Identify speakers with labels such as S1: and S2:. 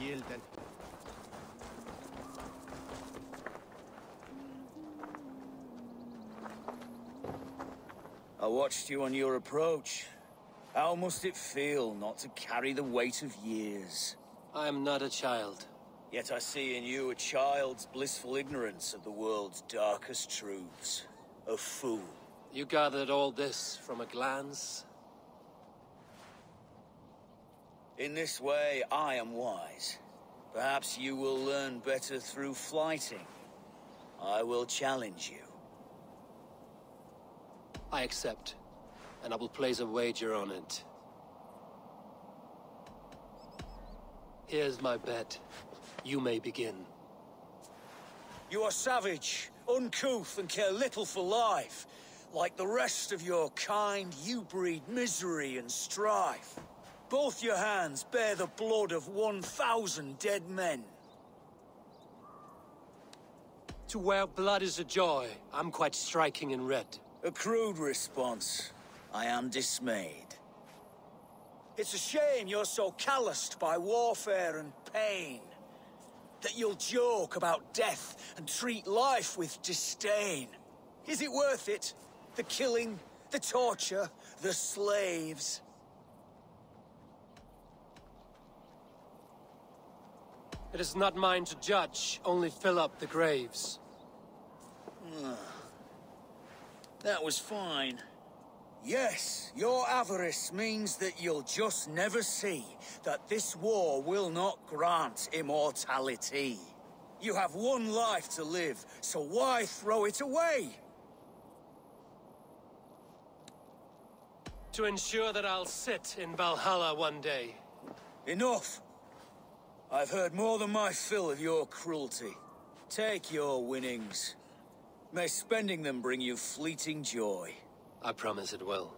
S1: yield and...
S2: I watched you on your approach. How must it feel not to carry the weight of years?
S3: I am not a child.
S2: Yet I see in you a child's blissful ignorance of the world's darkest truths. A fool.
S3: You gathered all this from a glance?
S2: In this way, I am wise. Perhaps you will learn better through flyting. I will challenge you.
S3: I accept, and I will place a wager on it. Here's my bet. You may begin.
S2: You are savage, uncouth, and care little for life. Like the rest of your kind, you breed misery and strife. Both your hands bear the blood of 1,000 dead men.
S3: To where blood is a joy, I'm quite striking in red.
S2: A crude response. I am dismayed. It's a shame you're so calloused by warfare and pain. That you'll joke about death and treat life with disdain. Is it worth it? The killing, the torture, the slaves.
S3: It is not mine to judge, only fill up the graves.
S2: Ah, that was fine. Yes, your avarice means that you'll just never see that this war will not grant immortality. You have one life to live, so why throw it away?
S3: To ensure that I'll sit in Valhalla one day.
S2: Enough! I've heard more than my fill of your cruelty. Take your winnings. May spending them bring you fleeting joy.
S3: I promise it will.